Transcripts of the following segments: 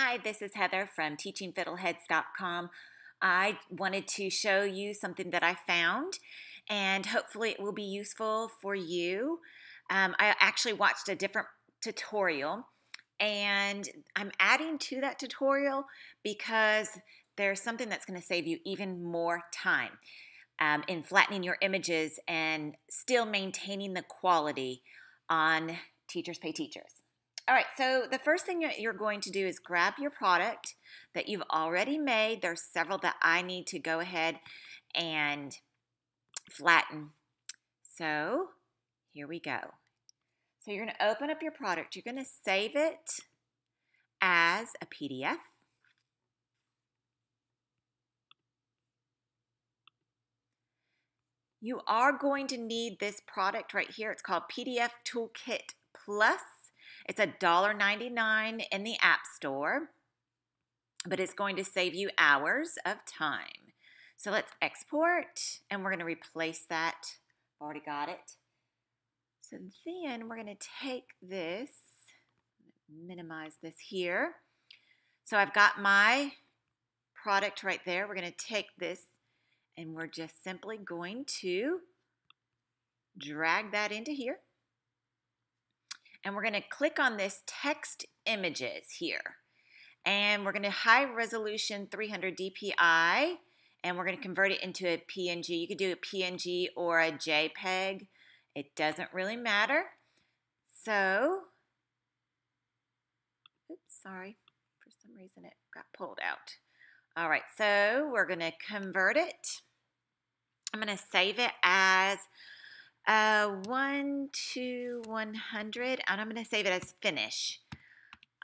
Hi, this is Heather from teachingfiddleheads.com. I wanted to show you something that I found and hopefully it will be useful for you. Um, I actually watched a different tutorial and I'm adding to that tutorial because there's something that's going to save you even more time um, in flattening your images and still maintaining the quality on Teachers Pay Teachers. All right, so the first thing you're going to do is grab your product that you've already made. There's several that I need to go ahead and flatten. So here we go. So you're going to open up your product. You're going to save it as a PDF. You are going to need this product right here. It's called PDF Toolkit Plus. It's $1.99 in the App Store, but it's going to save you hours of time. So let's export, and we're going to replace that. I've already got it. So then we're going to take this, minimize this here. So I've got my product right there. We're going to take this and we're just simply going to drag that into here and we're going to click on this text images here. And we're going to high resolution 300 dpi and we're going to convert it into a PNG. You could do a PNG or a JPEG. It doesn't really matter. So, oops, sorry. For some reason it got pulled out. All right, so we're going to convert it. I'm going to save it as uh, 1 to 100, and I'm going to save it as finish.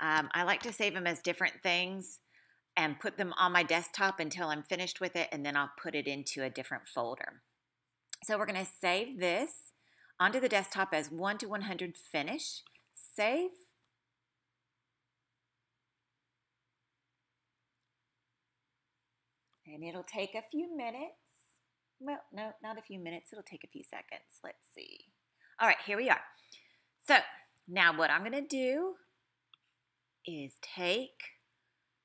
Um, I like to save them as different things and put them on my desktop until I'm finished with it, and then I'll put it into a different folder. So we're going to save this onto the desktop as 1 to 100 finish. Save. And it'll take a few minutes. Well, no, not a few minutes. It'll take a few seconds. Let's see. All right, here we are. So now what I'm going to do is take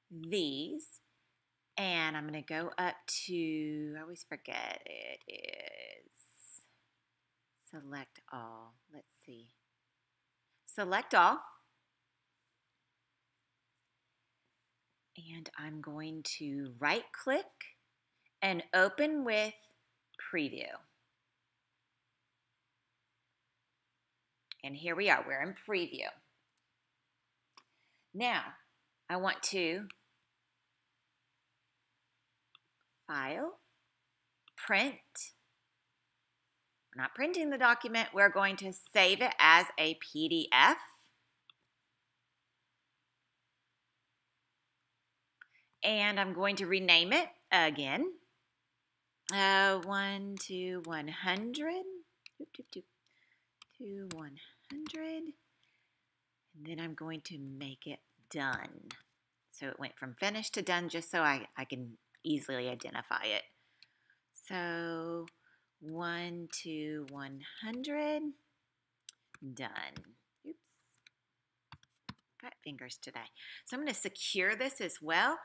these and I'm going to go up to, I always forget it is select all. Let's see. Select all. And I'm going to right click and open with preview. And here we are, we're in preview. Now, I want to file, print. We're not printing the document, we're going to save it as a PDF. And I'm going to rename it again uh, 1 to 100. To 100. And then I'm going to make it done. So it went from finished to done just so I, I can easily identify it. So 1 to 100. Done. Oops. Got fingers today. So I'm going to secure this as well.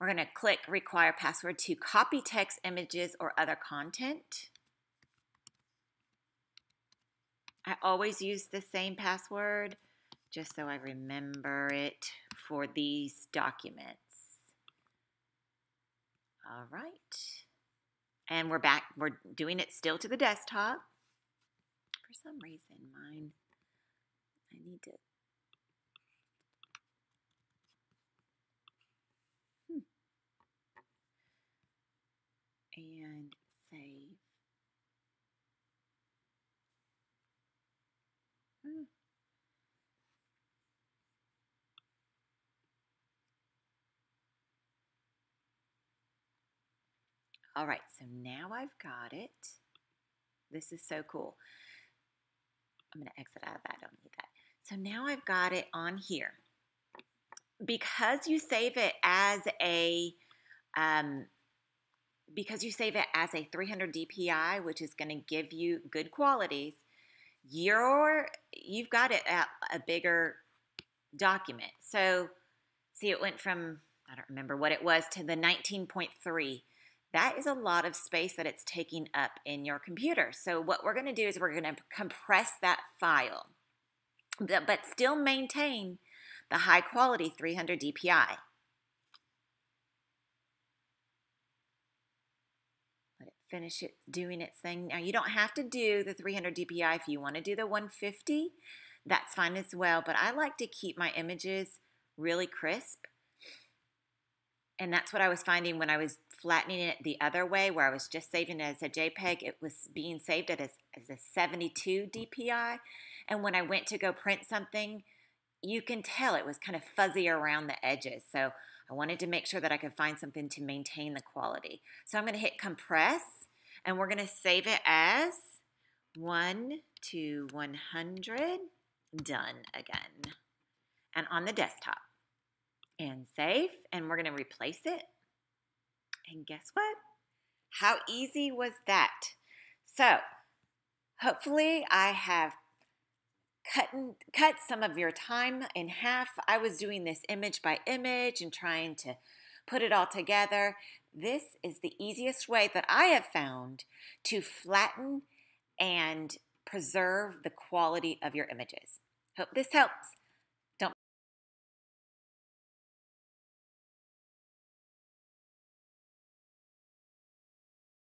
We're going to click require password to copy text, images, or other content. I always use the same password just so I remember it for these documents. All right. And we're back, we're doing it still to the desktop. For some reason, mine, I need to and save. Hmm. All right, so now I've got it. This is so cool. I'm going to exit out of that. I don't need that. So now I've got it on here. Because you save it as a um, because you save it as a 300 DPI, which is going to give you good qualities, you're you've got it at a bigger document. So See, it went from, I don't remember what it was, to the 19.3. That is a lot of space that it's taking up in your computer. So what we're going to do is we're going to compress that file, but still maintain the high quality 300 DPI. Let it finish it doing its thing. Now you don't have to do the 300 DPI if you want to do the 150. That's fine as well, but I like to keep my images really crisp. And that's what I was finding when I was flattening it the other way, where I was just saving it as a JPEG. It was being saved as, as a 72 DPI. And when I went to go print something, you can tell it was kind of fuzzy around the edges. So I wanted to make sure that I could find something to maintain the quality. So I'm going to hit compress and we're going to save it as 1 to 100. Done again. And on the desktop. And save. And we're going to replace it. And guess what? How easy was that? So hopefully I have cut, cut some of your time in half. I was doing this image by image and trying to put it all together. This is the easiest way that I have found to flatten and preserve the quality of your images. Hope this helps.